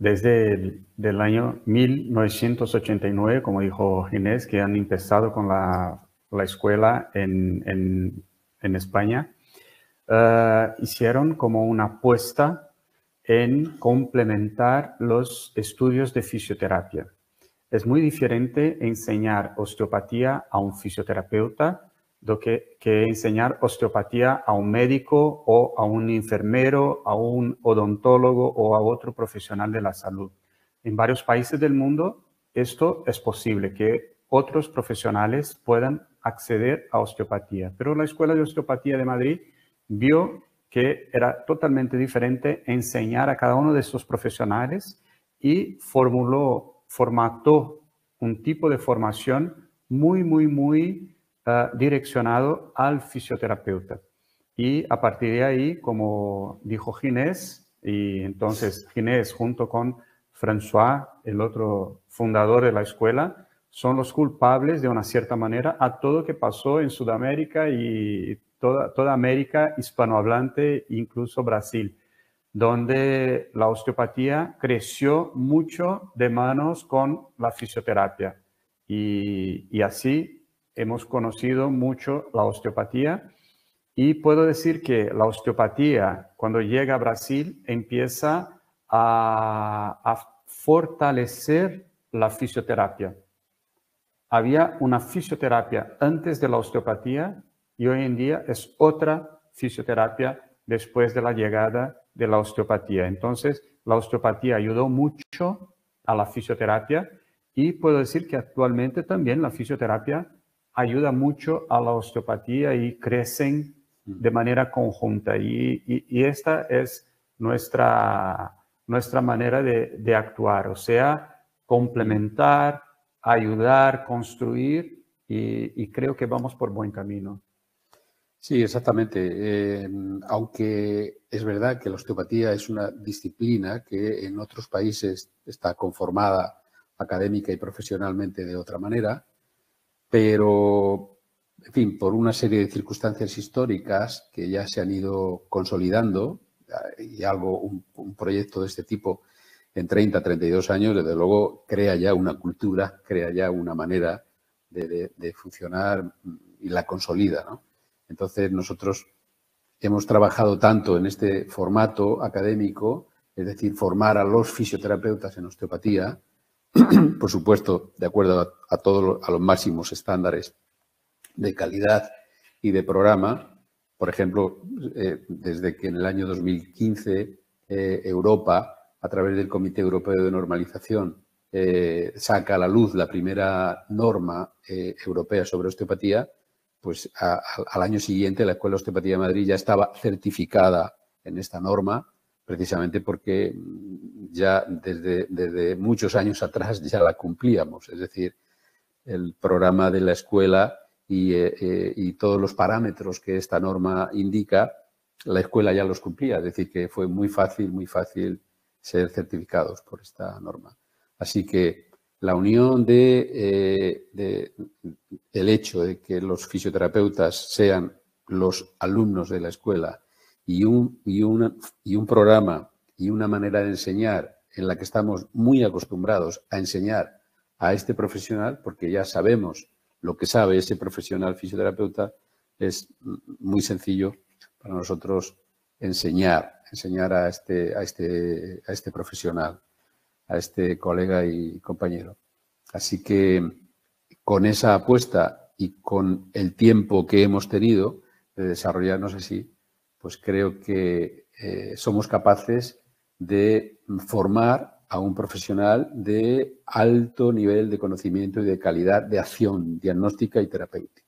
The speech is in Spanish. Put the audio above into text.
desde el año 1989, como dijo Ginés, que han empezado con la, la escuela en, en, en España, uh, hicieron como una apuesta en complementar los estudios de fisioterapia. Es muy diferente enseñar osteopatía a un fisioterapeuta do que, que enseñar osteopatía a un médico o a un enfermero, a un odontólogo o a otro profesional de la salud. En varios países del mundo esto es posible, que otros profesionales puedan acceder a osteopatía. Pero la Escuela de Osteopatía de Madrid vio que era totalmente diferente enseñar a cada uno de estos profesionales y formuló, formató un tipo de formación muy, muy, muy direccionado al fisioterapeuta. Y a partir de ahí, como dijo Ginés, y entonces Ginés junto con François, el otro fundador de la escuela, son los culpables de una cierta manera a todo lo que pasó en Sudamérica y toda, toda América hispanohablante, incluso Brasil, donde la osteopatía creció mucho de manos con la fisioterapia. Y así hemos conocido mucho la osteopatía y puedo decir que la osteopatía cuando llega a Brasil empieza a, a fortalecer la fisioterapia. Había una fisioterapia antes de la osteopatía y hoy en día es otra fisioterapia después de la llegada de la osteopatía. Entonces, la osteopatía ayudó mucho a la fisioterapia y puedo decir que actualmente también la fisioterapia ayuda mucho a la osteopatía y crecen de manera conjunta. Y, y, esta es nuestra, nuestra manera de, de, actuar, o sea, complementar, ayudar, construir, y, y, creo que vamos por buen camino. Sí, exactamente. Eh, aunque es verdad que la osteopatía es una disciplina que en otros países está conformada académica y profesionalmente de otra manera, pero, en fin, por una serie de circunstancias históricas que ya se han ido consolidando, y algo, un, proyecto de este tipo en 30, 32 años, desde luego crea ya una cultura, crea ya una manera de, funcionar y la consolida. ¿no? Entonces, nosotros hemos trabajado tanto en este formato académico, es decir, formar a los fisioterapeutas en osteopatía, por supuesto, de acuerdo a, todos a los máximos estándares de calidad y de programa. Por ejemplo, eh, desde que en el año 2015 eh, Europa, a través del Comité Europeo de Normalización, eh, saca a la luz la primera norma europea sobre osteopatía, pues al año siguiente la Escuela de Osteopatía de Madrid ya estaba certificada en esta norma precisamente porque mm, ya desde, muchos años atrás ya la cumplíamos. Es decir, el programa de la escuela y, eh, eh, y, todos los parámetros que esta norma indica, la escuela ya los cumplía. Es decir, que fue muy fácil, muy fácil ser certificados por esta norma. Así que la unión de, eh, de, el hecho de que los fisioterapeutas sean los alumnos de la escuela y un, y, y un programa y una manera de enseñar en la que estamos muy acostumbrados a enseñar a este profesional, porque ya sabemos lo que sabe ese profesional fisioterapeuta, es muy sencillo para nosotros enseñar, enseñar a este, a este, a este profesional, a este colega y compañero. Así que con esa apuesta y con el tiempo que hemos tenido de desarrollarnos así, pues creo que eh, somos capaces de formar a un profesional de alto nivel de conocimiento y de calidad de acción diagnóstica y terapéutica.